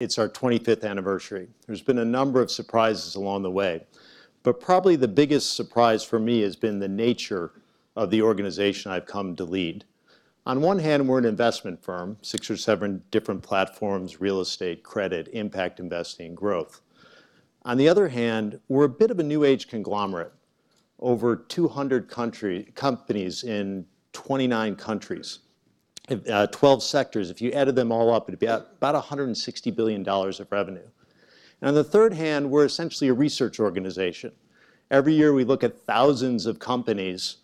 it's our 25th anniversary. There's been a number of surprises along the way, but probably the biggest surprise for me has been the nature of the organization I've come to lead. On one hand, we're an investment firm, six or seven different platforms, real estate, credit, impact investing, growth. On the other hand, we're a bit of a new age conglomerate. Over 200 companies in 29 countries, Uh, 12 sectors. If you added them all up, it'd be about $160 billion of revenue. And on the third hand, we're essentially a research organization. Every year, we look at thousands of companies,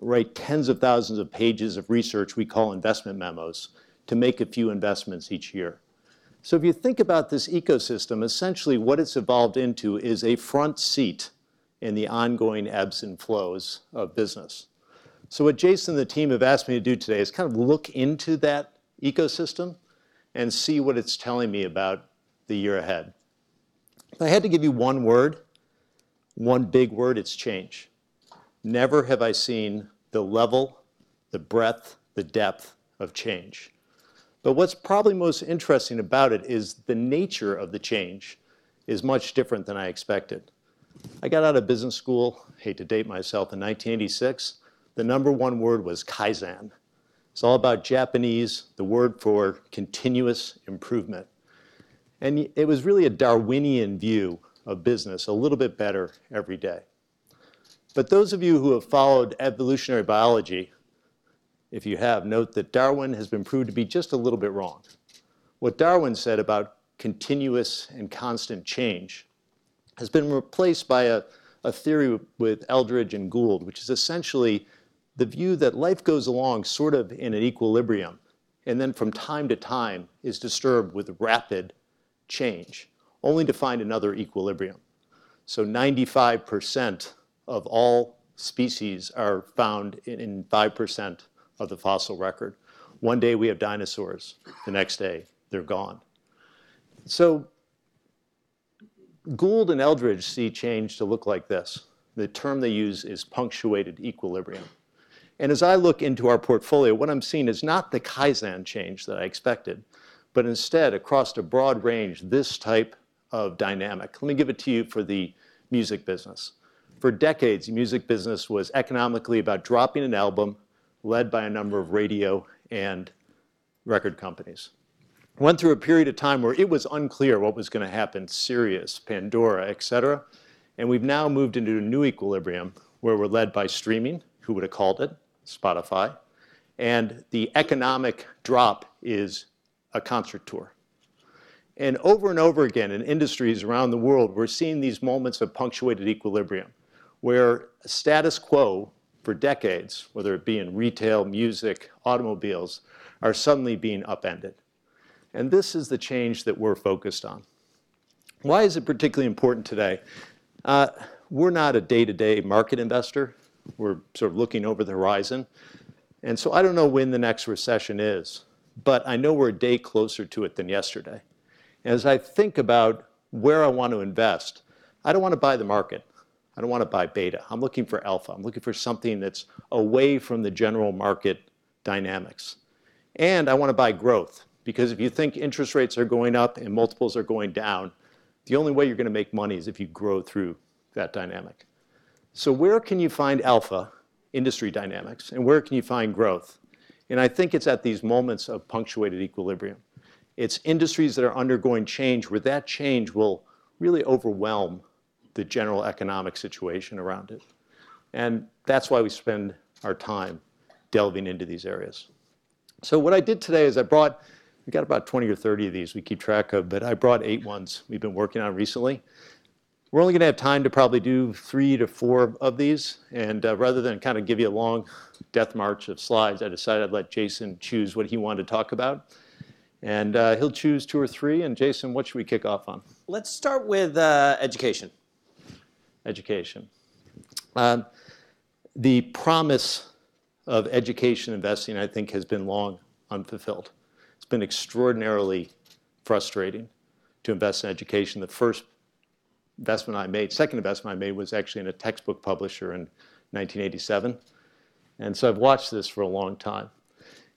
write tens of thousands of pages of research we call investment memos to make a few investments each year. So if you think about this ecosystem, essentially what it's evolved into is a front seat in the ongoing ebbs and flows of business. So what Jason and the team have asked me to do today is kind of look into that ecosystem and see what it's telling me about the year ahead. If I had to give you one word, one big word, it's change. Never have I seen the level, the breadth, the depth of change. But what's probably most interesting about it is the nature of the change is much different than I expected. I got out of business school, hate to date myself, in 1986. The number one word was Kaizen. It's all about Japanese, the word for continuous improvement. And it was really a Darwinian view of business, a little bit better every day. But those of you who have followed evolutionary biology, if you have, note that Darwin has been proved to be just a little bit wrong. What Darwin said about continuous and constant change has been replaced by a theory with Eldredge and Gould, which is essentially the view that life goes along sort of in an equilibrium, and then from time to time is disturbed with rapid change, only to find another equilibrium. So 95% of all species are found in 5% of the fossil record. One day we have dinosaurs, the next day they're gone. So Gould and Eldredge see change to look like this. The term they use is punctuated equilibrium. And as I look into our portfolio, what I'm seeing is not the Kaizen change that I expected, but instead, across a broad range, this type of dynamic. Let me give it to you for the music business. For decades, the music business was economically about dropping an album led by a number of radio and record companies. Went through a period of time where it was unclear what was gonna happen, Sirius, Pandora, et cetera, and we've now moved into a new equilibrium where we're led by streaming, who would have called it, Spotify, and the economic drop is a concert tour. And over and over again in industries around the world, we're seeing these moments of punctuated equilibrium, where status quo for decades, whether it be in retail, music, automobiles, are suddenly being upended. And this is the change that we're focused on. Why is it particularly important today? Uh, we're not a day-to-day market investor. We're sort of looking over the horizon. And so I don't know when the next recession is, but I know we're a day closer to it than yesterday. As I think about where I want to invest, I don't wanna buy the market. I don't wanna buy beta. I'm looking for alpha. I'm looking for something that's away from the general market dynamics. And I wanna buy growth, because if you think interest rates are going up and multiples are going down, the only way you're gonna make money is if you grow through that dynamic. So where can you find alpha industry dynamics, and where can you find growth? And I think it's at these moments of punctuated equilibrium. It's industries that are undergoing change, where that change will really overwhelm the general economic situation around it. And that's why we spend our time delving into these areas. So what I did today is I brought. We got about 20 or 30 of these we keep track of, but I brought eight ones we've been working on recently. We're only gonna have time to probably do three to four of these, and uh, rather than kind of give you a long death march of slides, I decided I'd let Jason choose what he wanted to talk about. And uh, he'll choose two or three. And Jason, what should we kick off on? Let's start with uh, education. Education. Um, the promise of education investing, I think, has been long unfulfilled. It's been extraordinarily frustrating to invest in education. The first investment I made, second investment I made was actually in a textbook publisher in 1987. And so I've watched this for a long time.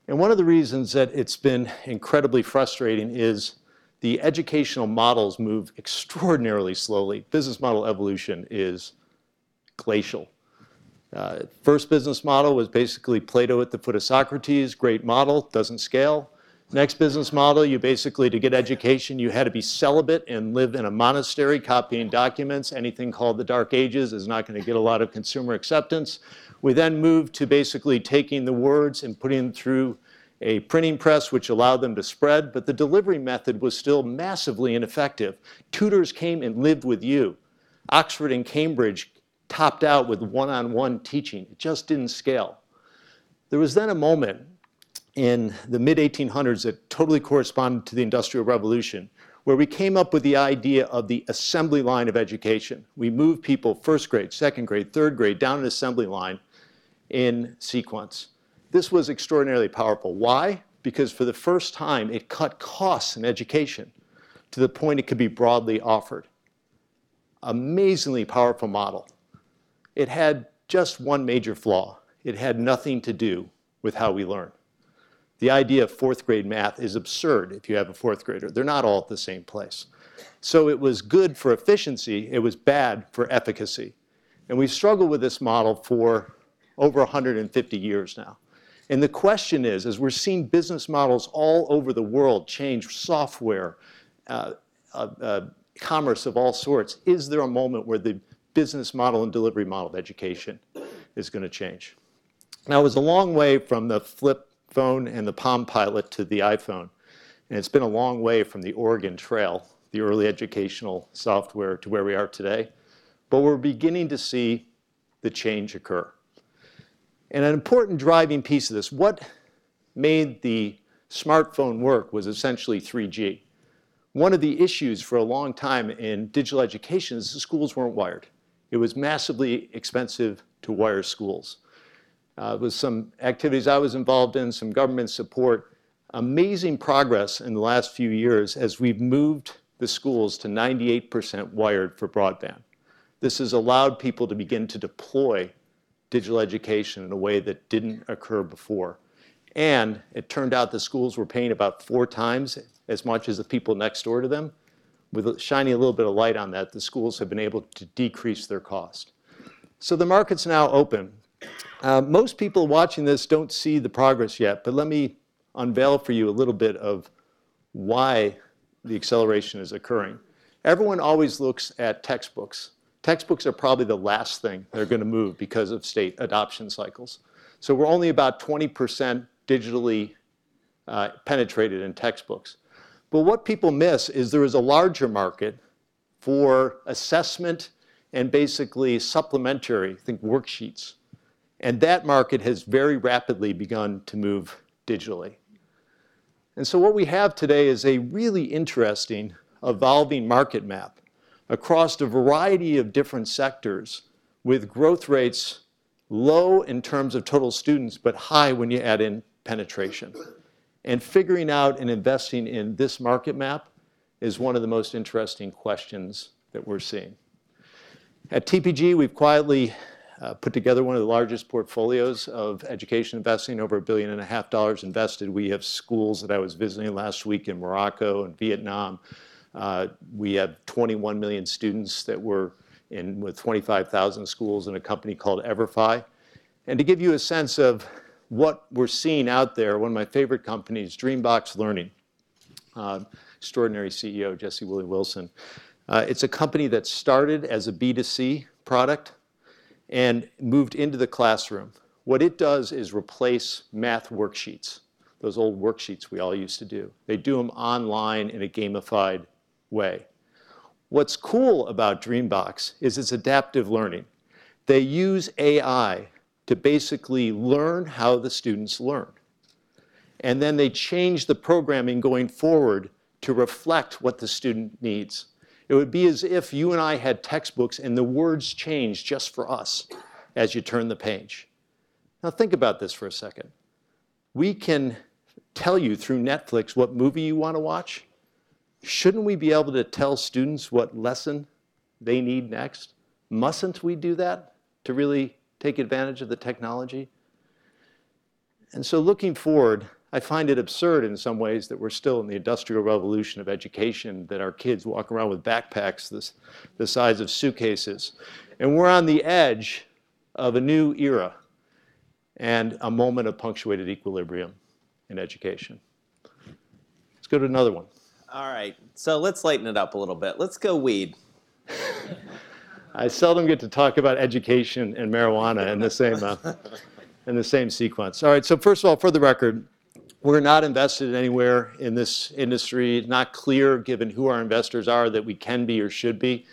And one of the reasons that it's been incredibly frustrating is the educational models move extraordinarily slowly. Business model evolution is glacial. Uh, first business model was basically Plato at the foot of Socrates, great model, doesn't scale. Next business model, you basically, to get education, you had to be celibate and live in a monastery copying documents. Anything called the Dark Ages is not going to get a lot of consumer acceptance. We then moved to basically taking the words and putting them through a printing press which allowed them to spread, but the delivery method was still massively ineffective. Tutors came and lived with you. Oxford and Cambridge topped out with one-on-one teaching. It just didn't scale. There was then a moment in the mid-1800s that totally corresponded to the Industrial Revolution, where we came up with the idea of the assembly line of education. We moved people first grade, second grade, third grade down an assembly line in sequence. This was extraordinarily powerful. Why? Because for the first time, it cut costs in education to the point it could be broadly offered. Amazingly powerful model. It had just one major flaw. It had nothing to do with how we learn. The idea of fourth grade math is absurd if you have a fourth grader. They're not all at the same place. So it was good for efficiency, it was bad for efficacy. And we've struggled with this model for over 150 years now. And the question is, as we're seeing business models all over the world change software, uh, uh, uh, commerce of all sorts, is there a moment where the business model and delivery model of education is going to change? Now, it was a long way from the flip phone and the Palm Pilot to the iPhone. And it's been a long way from the Oregon Trail, the early educational software, to where we are today. But we're beginning to see the change occur. And an important driving piece of this, what made the smartphone work was essentially 3G. One of the issues for a long time in digital education is the schools weren't wired. It was massively expensive to wire schools uh, with some activities I was involved in, some government support, amazing progress in the last few years as we've moved the schools to 98% wired for broadband. This has allowed people to begin to deploy digital education in a way that didn't occur before. And it turned out the schools were paying about four times as much as the people next door to them. With shining a little bit of light on that, the schools have been able to decrease their cost. So the market's now open. Uh, most people watching this don't see the progress yet, but let me unveil for you a little bit of why the acceleration is occurring. Everyone always looks at textbooks. Textbooks are probably the last thing they're going to move because of state adoption cycles. So we're only about 20% digitally uh, penetrated in textbooks. But what people miss is there is a larger market for assessment and basically supplementary, think worksheets. And that market has very rapidly begun to move digitally. And so what we have today is a really interesting evolving market map across a variety of different sectors with growth rates low in terms of total students, but high when you add in penetration. And figuring out and investing in this market map is one of the most interesting questions that we're seeing. At TPG, we've quietly put together one of the largest portfolios of education investing, over a billion and a half dollars invested. We have schools that I was visiting last week in Morocco and Vietnam. Uh, we have 21 million students that were in with 25,000 schools in a company called Everfi. And to give you a sense of what we're seeing out there, one of my favorite companies, Dreambox Learning, uh, extraordinary CEO Jessie Woolley-Wilson. Uh, it's a company that started as a B2C product and moved into the classroom. What it does is replace math worksheets, those old worksheets we all used to do. They do them online in a gamified way. What's cool about Dreambox is it's adaptive learning. They use AI to basically learn how the students learn. And then they change the programming going forward to reflect what the student needs. It would be as if you and I had textbooks and the words changed just for us as you turn the page. Now think about this for a second. We can tell you through Netflix what movie you want to watch. Shouldn't we be able to tell students what lesson they need next? Mustn't we do that to really take advantage of the technology? And so looking forward, I find it absurd in some ways that we're still in the industrial revolution of education, that our kids walk around with backpacks this, the size of suitcases. And we're on the edge of a new era and a moment of punctuated equilibrium in education. Let's go to another one. All right, so let's lighten it up a little bit. Let's go weed. I seldom get to talk about education and marijuana in the same, uh, in the same sequence. All right, so first of all, for the record, we're not invested anywhere in this industry. It's not clear, given who our investors are, that we can be or should be.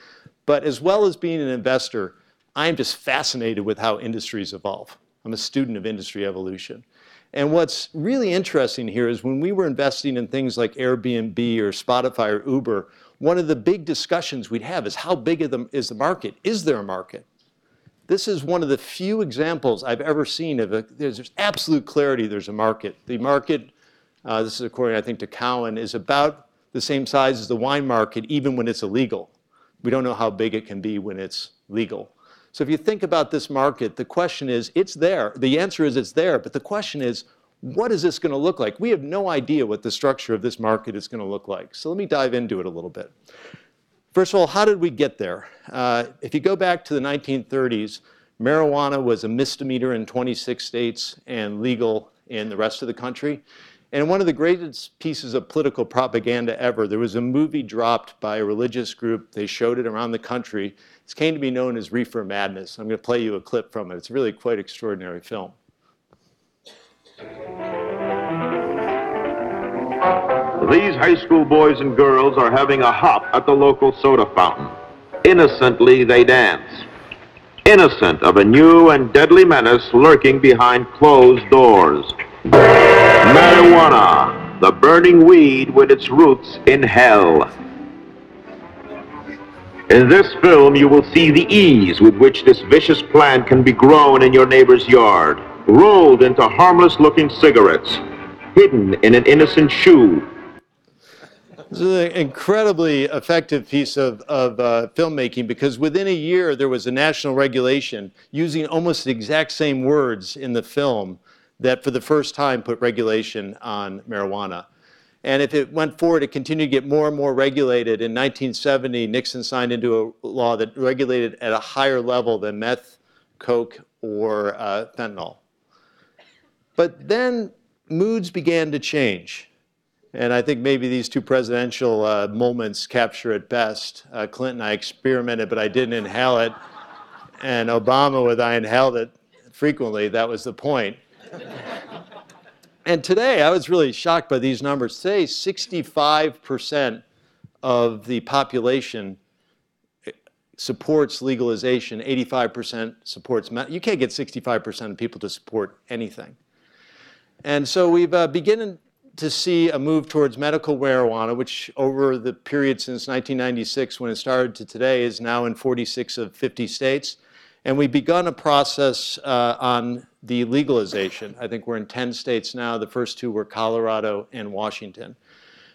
But as well as being an investor, I am just fascinated with how industries evolve. I'm a student of industry evolution. And what's really interesting here is when we were investing in things like Airbnb or Spotify or Uber, one of the big discussions we'd have is how big is the market? Is there a market? This is one of the few examples I've ever seen of a, there's, there's absolute clarity there's a market. The market, uh, this is according I think to Cowen, is about the same size as the wine market even when it's illegal. We don't know how big it can be when it's legal. So if you think about this market, the question is, it's there. The answer is it's there, but the question is, what is this going to look like? We have no idea what the structure of this market is going to look like. So let me dive into it a little bit. First of all, how did we get there? Uh, if you go back to the 1930s, marijuana was a misdemeanor in 26 states and legal in the rest of the country. And one of the greatest pieces of political propaganda ever, there was a movie dropped by a religious group. They showed it around the country. It came to be known as Reefer Madness. I'm going to play you a clip from it. It's really quite extraordinary film. These high school boys and girls are having a hop at the local soda fountain. Innocently, they dance. Innocent of a new and deadly menace lurking behind closed doors. Marijuana, the burning weed with its roots in hell. In this film, you will see the ease with which this vicious plant can be grown in your neighbor's yard, rolled into harmless-looking cigarettes, hidden in an innocent shoe, this is an incredibly effective piece of, of uh, filmmaking because within a year there was a national regulation using almost the exact same words in the film that for the first time put regulation on marijuana. And if it went forward, it continued to get more and more regulated. In 1970, Nixon signed into a law that regulated at a higher level than meth, coke, or uh, fentanyl. But then moods began to change. And I think maybe these two presidential uh, moments capture it best. Uh, Clinton, I experimented, but I didn't inhale it. And Obama, with I inhaled it frequently, that was the point. and today, I was really shocked by these numbers. Today, 65% of the population eh, supports legalization, 85% supports, you can't get 65% of people to support anything. And so we've uh, begun to see a move towards medical marijuana, which over the period since 1996 when it started to today is now in 46 of 50 states. And we've begun a process uh, on the legalization. I think we're in 10 states now. The first two were Colorado and Washington.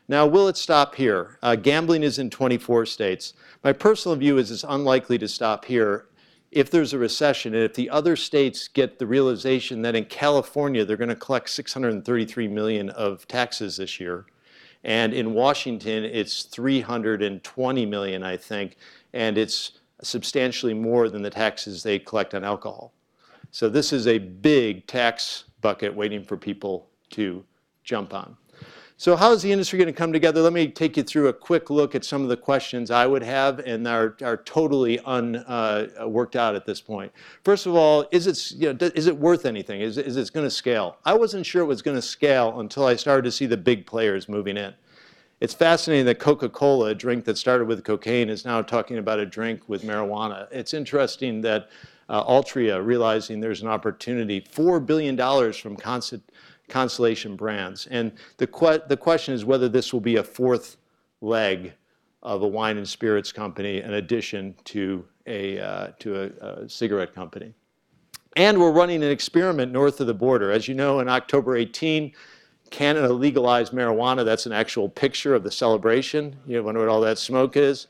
Now, will it stop here? Uh, gambling is in 24 states. My personal view is it's unlikely to stop here if there's a recession and if the other states get the realization that in California they're going to collect 633 million of taxes this year and in Washington it's 320 million I think and it's substantially more than the taxes they collect on alcohol. So this is a big tax bucket waiting for people to jump on. So how is the industry going to come together? Let me take you through a quick look at some of the questions I would have and are, are totally unworked uh, out at this point. First of all, is it, you know, is it worth anything? Is, is it going to scale? I wasn't sure it was going to scale until I started to see the big players moving in. It's fascinating that Coca-Cola, a drink that started with cocaine, is now talking about a drink with marijuana. It's interesting that uh, Altria, realizing there's an opportunity, $4 billion from constant Constellation Brands. And the, que the question is whether this will be a fourth leg of a wine and spirits company in addition to a, uh, to a, a cigarette company. And we're running an experiment north of the border. As you know, in October 18, Canada legalized marijuana. That's an actual picture of the celebration. You wonder what all that smoke is.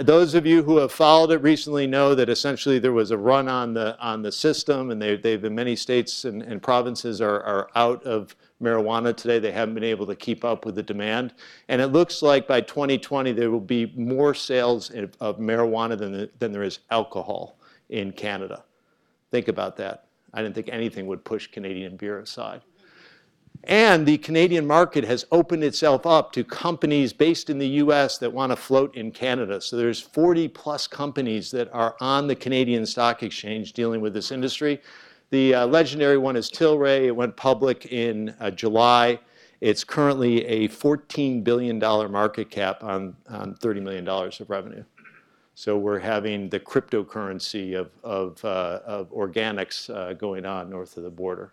Those of you who have followed it recently know that essentially there was a run on the on the system, and they, they've in many states and, and provinces are, are out of marijuana today. They haven't been able to keep up with the demand, and it looks like by 2020 there will be more sales of, of marijuana than the, than there is alcohol in Canada. Think about that. I didn't think anything would push Canadian beer aside. And the Canadian market has opened itself up to companies based in the US that want to float in Canada. So there's 40 plus companies that are on the Canadian Stock Exchange dealing with this industry. The uh, legendary one is Tilray. It went public in uh, July. It's currently a $14 billion market cap on, on $30 million of revenue. So we're having the cryptocurrency of, of, uh, of organics uh, going on north of the border.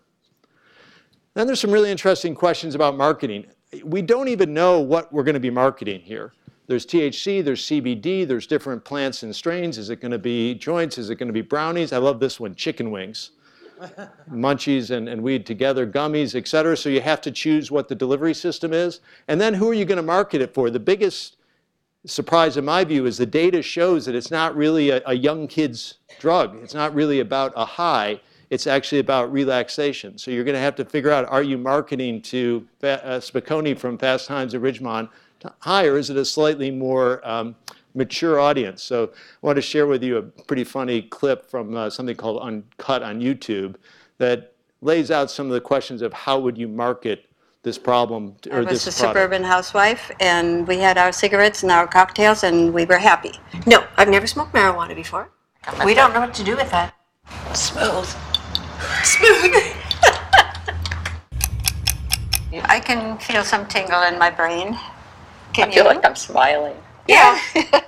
Then there's some really interesting questions about marketing. We don't even know what we're going to be marketing here. There's THC, there's CBD, there's different plants and strains. Is it going to be joints? Is it going to be brownies? I love this one, chicken wings. Munchies and, and weed together, gummies, et cetera. So you have to choose what the delivery system is. And then who are you going to market it for? The biggest surprise in my view is the data shows that it's not really a, a young kid's drug. It's not really about a high it's actually about relaxation. So you're going to have to figure out, are you marketing to uh, Spicoli from Fast Times at Ridgemont High, or is it a slightly more um, mature audience? So I want to share with you a pretty funny clip from uh, something called Uncut on YouTube that lays out some of the questions of how would you market this problem or I was a suburban housewife, and we had our cigarettes and our cocktails, and we were happy. No, I've never smoked marijuana before. We don't know what to do with that. Smooth. Smooth. I can feel some tingle in my brain. Can I feel you? like I'm smiling. Yeah.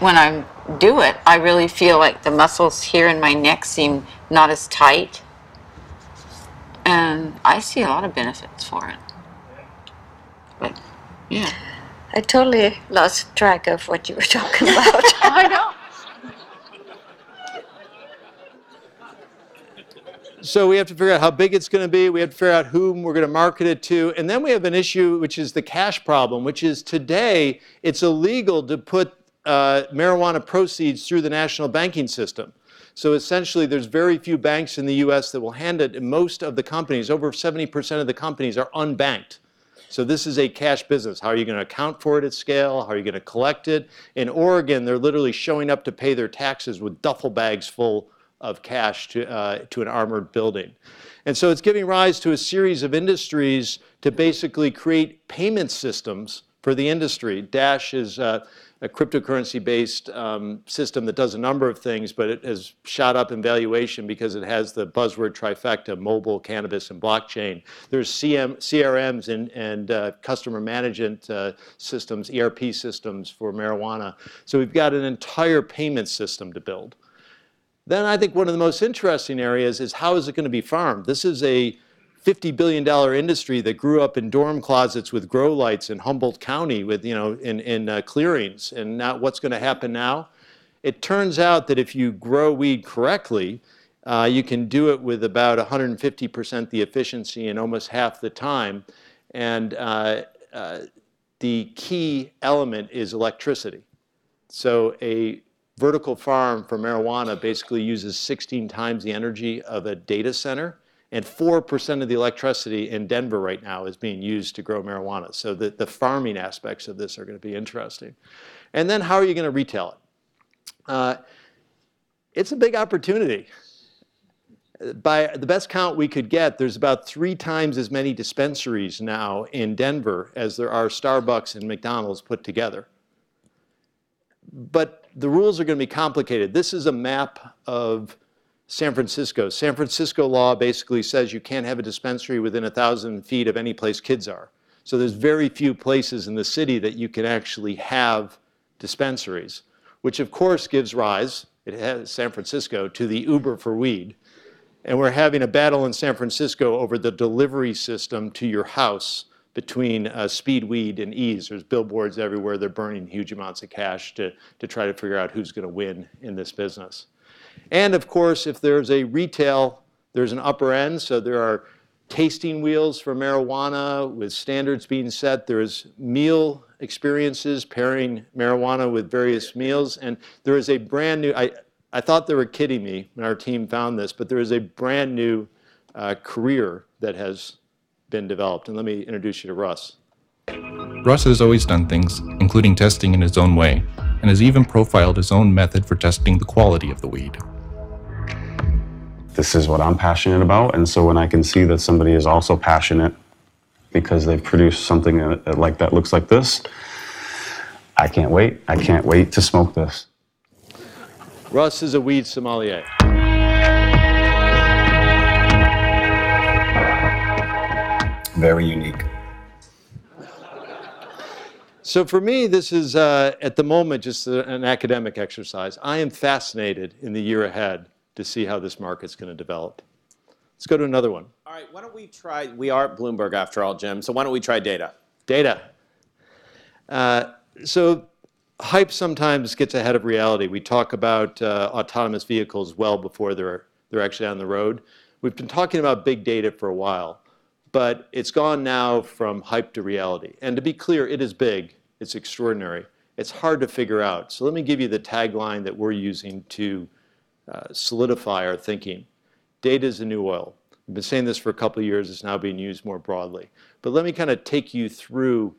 when I do it, I really feel like the muscles here in my neck seem not as tight. And I see a lot of benefits for it. But, yeah. I totally lost track of what you were talking about. I know. So we have to figure out how big it's going to be. We have to figure out whom we're going to market it to. And then we have an issue, which is the cash problem, which is today it's illegal to put uh, marijuana proceeds through the national banking system. So essentially, there's very few banks in the US that will hand it. And most of the companies, over 70% of the companies, are unbanked. So this is a cash business. How are you going to account for it at scale? How are you going to collect it? In Oregon, they're literally showing up to pay their taxes with duffel bags full of cash to, uh, to an armored building. And so it's giving rise to a series of industries to basically create payment systems for the industry. Dash is uh, a cryptocurrency based um, system that does a number of things, but it has shot up in valuation because it has the buzzword trifecta mobile, cannabis, and blockchain. There's CM, CRMs and, and uh, customer management uh, systems, ERP systems for marijuana. So we've got an entire payment system to build. Then I think one of the most interesting areas is how is it going to be farmed? This is a $50 billion industry that grew up in dorm closets with grow lights in Humboldt County with, you know, in, in uh, clearings. And now what's going to happen now? It turns out that if you grow weed correctly, uh, you can do it with about 150% the efficiency in almost half the time. And uh, uh, the key element is electricity. So a vertical farm for marijuana basically uses 16 times the energy of a data center. And 4% of the electricity in Denver right now is being used to grow marijuana. So the, the farming aspects of this are going to be interesting. And then how are you going to retail it? Uh, it's a big opportunity. By the best count we could get, there's about three times as many dispensaries now in Denver as there are Starbucks and McDonald's put together. But the rules are going to be complicated. This is a map of San Francisco. San Francisco law basically says you can't have a dispensary within a thousand feet of any place kids are. So there's very few places in the city that you can actually have dispensaries, which of course gives rise, it has San Francisco, to the Uber for weed. And we're having a battle in San Francisco over the delivery system to your house between uh, Speedweed and Eaze. There's billboards everywhere. They're burning huge amounts of cash to, to try to figure out who's going to win in this business. And of course, if there's a retail, there's an upper end. So there are tasting wheels for marijuana with standards being set. There's meal experiences pairing marijuana with various meals. And there is a brand new, I, I thought they were kidding me when our team found this, but there is a brand new uh, career that has been developed. And let me introduce you to Russ. Russ has always done things, including testing in his own way, and has even profiled his own method for testing the quality of the weed. This is what I'm passionate about, and so when I can see that somebody is also passionate because they've produced something like that looks like this, I can't wait. I can't wait to smoke this. Russ is a weed sommelier. Very unique. So for me, this is uh, at the moment just a- an academic exercise. I am fascinated in the year ahead to see how this market's going to develop. Let's go to another one. All right, why don't we try? We are at Bloomberg after all, Jim. So why don't we try data? Data. Uh, so hype sometimes gets ahead of reality. We talk about uh, autonomous vehicles well before they're, they're actually on the road. We've been talking about big data for a while, but it's gone now from hype to reality. And to be clear, it is big. It's extraordinary. It's hard to figure out. So let me give you the tagline that we're using to uh, solidify our thinking. Data is the new oil. I've been saying this for a couple of years. It's now being used more broadly. But let me kind of take you through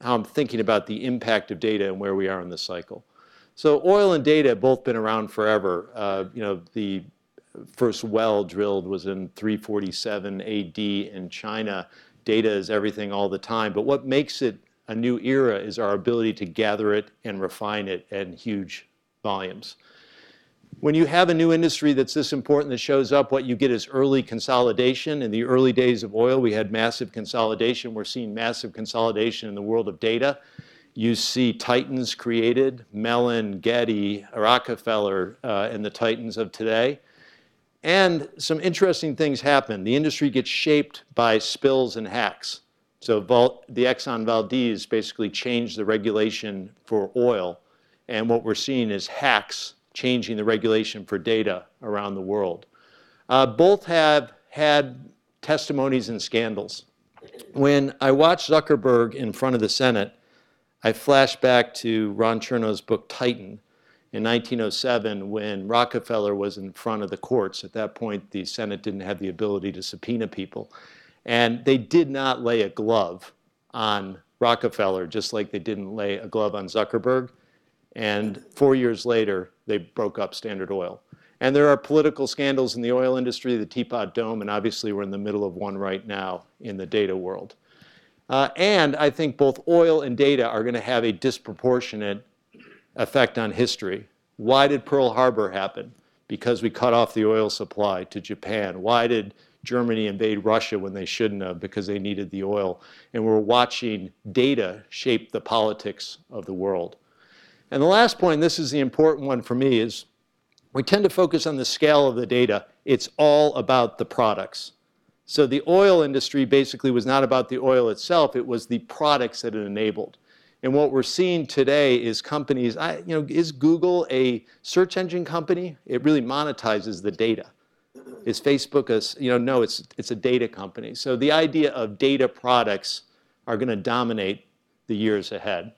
how I'm thinking about the impact of data and where we are in the cycle. So oil and data have both been around forever. Uh, you know, the first well drilled was in 347 AD in China. Data is everything all the time. But what makes it a new era is our ability to gather it and refine it in huge volumes. When you have a new industry that's this important that shows up, what you get is early consolidation. In the early days of oil, we had massive consolidation. We're seeing massive consolidation in the world of data. You see titans created, Mellon, Getty, Rockefeller, uh, and the titans of today. And some interesting things happen. The industry gets shaped by spills and hacks. So the Exxon Valdez basically changed the regulation for oil. And what we're seeing is hacks changing the regulation for data around the world. Uh, both have had testimonies and scandals. When I watched Zuckerberg in front of the Senate, I flashed back to Ron Chernow's book Titan in 1907 when Rockefeller was in front of the courts. At that point, the Senate didn't have the ability to subpoena people. And they did not lay a glove on Rockefeller, just like they didn't lay a glove on Zuckerberg. And four years later, they broke up Standard Oil. And there are political scandals in the oil industry, the Teapot Dome, and obviously we're in the middle of one right now in the data world. Uh, and I think both oil and data are going to have a disproportionate effect on history. Why did Pearl Harbor happen? Because we cut off the oil supply to Japan. Why did Germany invade Russia when they shouldn't have? Because they needed the oil. And we're watching data shape the politics of the world. And the last point, this is the important one for me, is we tend to focus on the scale of the data. It's all about the products. So the oil industry basically was not about the oil itself, it was the products that it enabled. And what we're seeing today is companies, I, you know, is Google a search engine company? It really monetizes the data. Is Facebook a, you know, no, it's, it's a data company. So the idea of data products are going to dominate the years ahead.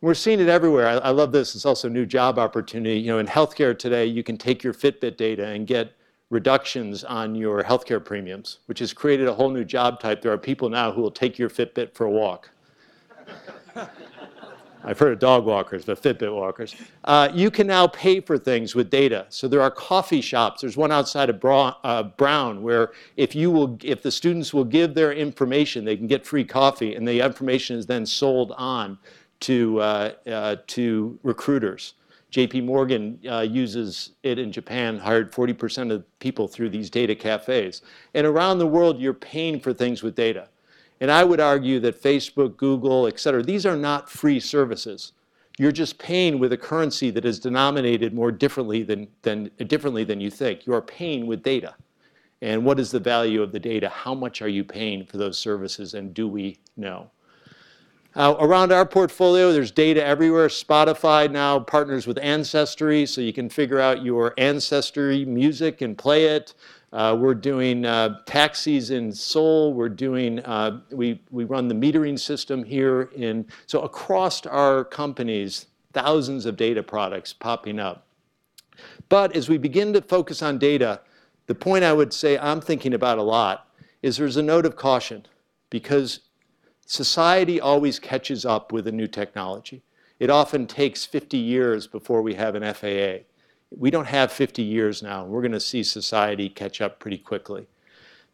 We're seeing it everywhere. I, I love this. It's also a new job opportunity. You know, in healthcare today, you can take your Fitbit data and get reductions on your healthcare premiums, which has created a whole new job type. There are people now who will take your Fitbit for a walk. I've heard of dog walkers, but Fitbit walkers. Uh, you can now pay for things with data. So there are coffee shops. There's one outside of Bra- uh, Brown where if you will, if the students will give their information, they can get free coffee, and the information is then sold on to uh, uh, to recruiters. J.P. Morgan uh, uses it in Japan, hired 40% of people through these data cafes. And around the world, you're paying for things with data. And I would argue that Facebook, Google, et cetera, these are not free services. You're just paying with a currency that is denominated more differently than, than, differently than you think. You are paying with data. And what is the value of the data? How much are you paying for those services? And do we know? Uh, around our portfolio, there's data everywhere. Spotify now partners with Ancestry, so you can figure out your Ancestry music and play it. Uh, we're doing uh, taxis in Seoul. We're doing, uh, we, we run the metering system here in, so across our companies, thousands of data products popping up. But as we begin to focus on data, the point I would say I'm thinking about a lot is there's a note of caution because society always catches up with a new technology. It often takes 50 years before we have an FAA. We don't have 50 years now. We're going to see society catch up pretty quickly.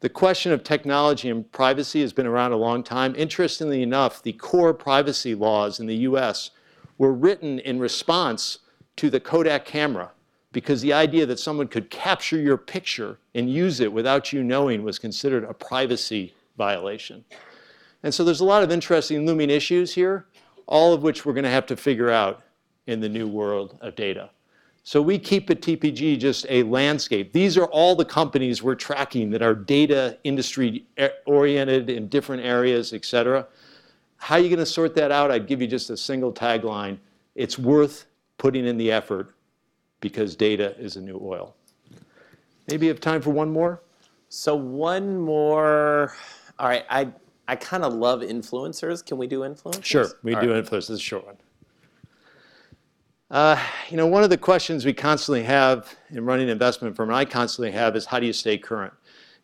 The question of technology and privacy has been around a long time. Interestingly enough, the core privacy laws in the US were written in response to the Kodak camera because the idea that someone could capture your picture and use it without you knowing was considered a privacy violation. And so there's a lot of interesting looming issues here, all of which we're going to have to figure out in the new world of data. So we keep at TPG just a landscape. These are all the companies we're tracking that are data industry eh, oriented in different areas, et cetera. How are you going to sort that out? I'd give you just a single tagline. It's worth putting in the effort because data is a new oil. Maybe you have time for one more? So one more. All right, I I kind of love influencers. Can we do influencers? Sure, we do influencers. This is a short one. Uh, you know, one of the questions we constantly have in running an investment firm, and I constantly have, is how do you stay current?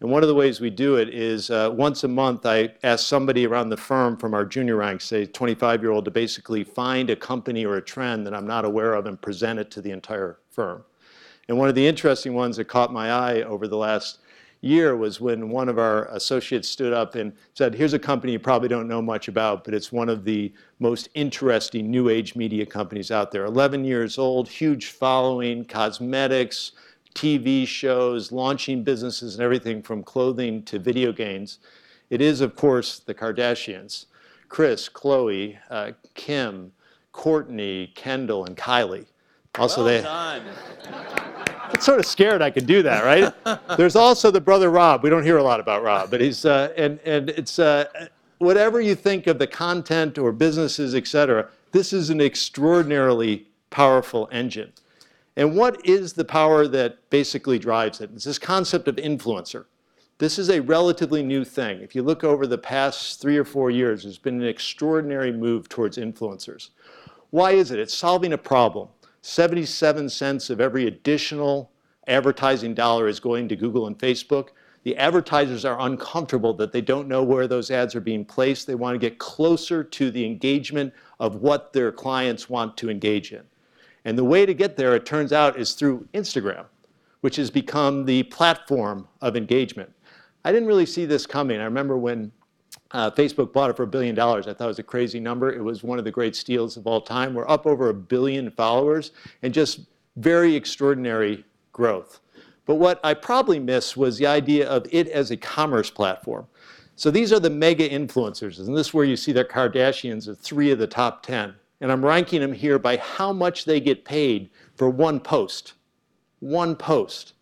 And one of the ways we do it is uh, once a month, I ask somebody around the firm from our junior ranks, say 25 year old, to basically find a company or a trend that I'm not aware of and present it to the entire firm. And one of the interesting ones that caught my eye over the last year was when one of our associates stood up and said, Here's a company you probably don't know much about, but it's one of the most interesting new age media companies out there. 11 years old, huge following, cosmetics, TV shows, launching businesses, and everything from clothing to video games. It is, of course, the Kardashians Kris, Khloé, uh, Kim, Kourtney, Kendall, and Kylie. Also, Well they. done. I'm sort of scared I could do that, right? There's also the brother Rob. We don't hear a lot about Rob, but he's uh, and and it's uh, whatever you think of the content or businesses, et cetera. This is an extraordinarily powerful engine. And what is the power that basically drives it? It's this concept of influencer. This is a relatively new thing. If you look over the past three or four years, there's been an extraordinary move towards influencers. Why is it? It's solving a problem. 77 cents of every additional advertising dollar is going to Google and Facebook. The advertisers are uncomfortable that they don't know where those ads are being placed. They want to get closer to the engagement of what their clients want to engage in. And the way to get there, it turns out, is through Instagram, which has become the platform of engagement. I didn't really see this coming. I remember when uh, Facebook bought it for a billion dollars. I thought it was a crazy number. It was one of the great steals of all time. We're up over a billion followers and just very extraordinary growth. But what I probably missed was the idea of it as a commerce platform. So these are the mega influencers, and this is where you see the Kardashians are three of the top 10. And I'm ranking them here by how much they get paid for one post. One post.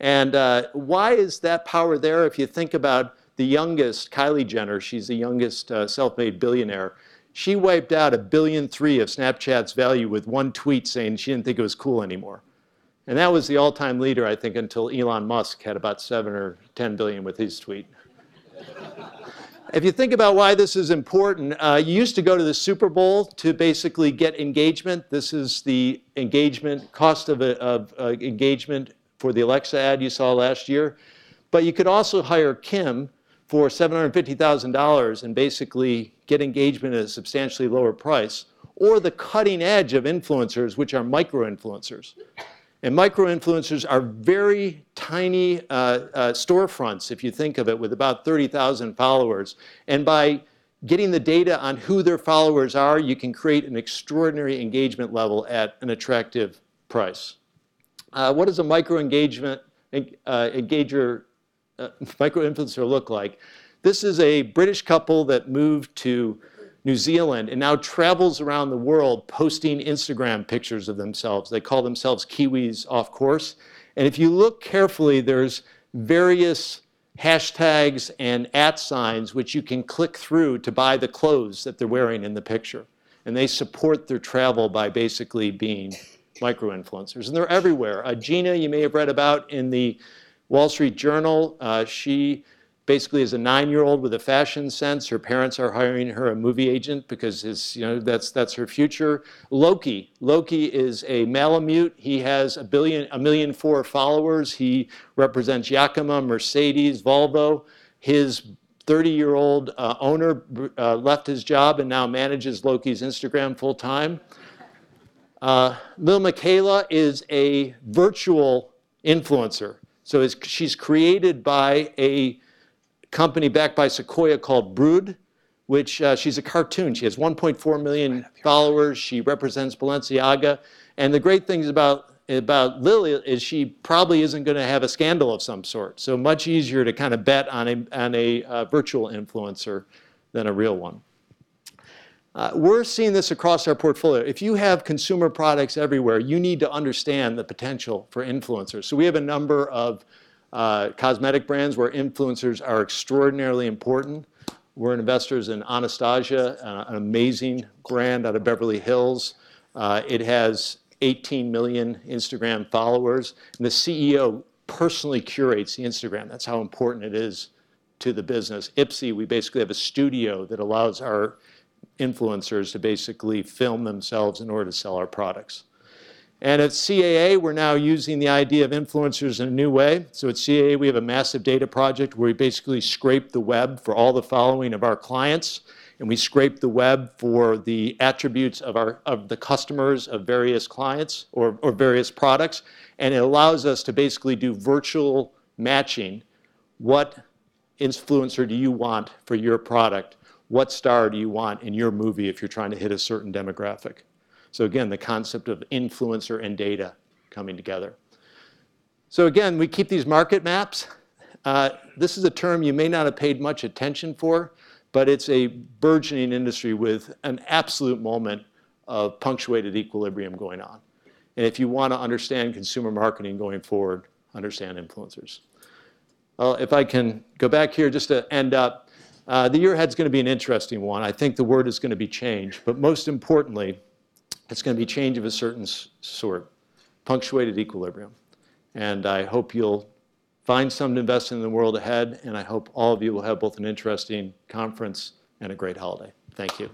And uh, why is that power there? If you think about the youngest, Kylie Jenner, she's the youngest uh, self made billionaire. She wiped out a billion three of Snapchat's value with one tweet saying she didn't think it was cool anymore. And that was the all time leader, I think, until Elon Musk had about seven or 10 billion with his tweet. If you think about why this is important, uh, you used to go to the Super Bowl to basically get engagement. This is the engagement cost of, a, of uh, engagement for the Alexa ad you saw last year. But you could also hire Kim for $750,000 and basically get engagement at a substantially lower price, or the cutting edge of influencers, which are micro influencers. And micro influencers are very tiny uh, uh, storefronts, if you think of it, with about 30,000 followers. And by getting the data on who their followers are, you can create an extraordinary engagement level at an attractive price. Uh, what does a micro engagement uh, engager, uh, micro influencer look like? This is a British couple that moved to New Zealand and now travels around the world posting Instagram pictures of themselves. They call themselves Kiwis off course. And if you look carefully, there's various hashtags and at signs which you can click through to buy the clothes that they're wearing in the picture. And they support their travel by basically being micro influencers. And they're everywhere. Uh, Gina, you may have read about in the Wall Street Journal, uh, she basically is a nine-year-old with a fashion sense. Her parents are hiring her a movie agent because his, you know, that's, that's her future. Loki. Loki is a Malamute. He has a billion, a million four followers. He represents Yakima, Mercedes, Volvo. His 30-year-old uh, owner uh, left his job and now manages Loki's Instagram full-time. Uh, Lil Miquela is a virtual influencer. So it's, she's created by a company backed by Sequoia called Brud, which uh, she's a cartoon. She has 1.4 million followers. She represents Balenciaga. And the great thing about about Lily is she probably isn't going to have a scandal of some sort. So much easier to kind of bet on a, on a uh, virtual influencer than a real one. Uh, we're seeing this across our portfolio. If you have consumer products everywhere, you need to understand the potential for influencers. So we have a number of uh, cosmetic brands where influencers are extraordinarily important. We're investors in Anastasia, uh, an amazing brand out of Beverly Hills. Uh, it has 18 million Instagram followers, and the CEO personally curates the Instagram. That's how important it is to the business. Ipsy, we basically have a studio that allows our influencers to basically film themselves in order to sell our products. And at CAA, we're now using the idea of influencers in a new way. So at CAA, we have a massive data project where we basically scrape the web for all the following of our clients, and we scrape the web for the attributes of, our, of the customers of various clients or, or various products, and it allows us to basically do virtual matching. What influencer do you want for your product? What star do you want in your movie if you're trying to hit a certain demographic? So again, the concept of influencer and data coming together. So again, we keep these market maps. Uh, this is a term you may not have paid much attention for, but it's a burgeoning industry with an absolute moment of punctuated equilibrium going on. And if you want to understand consumer marketing going forward, understand influencers. Well, if I can go back here just to end up, uh, the year ahead is going to be an interesting one. I think the word is going to be change, but most importantly, it's going to be change of a certain sort, punctuated equilibrium. And I hope you'll find some to invest in the world ahead, and I hope all of you will have both an interesting conference and a great holiday. Thank you.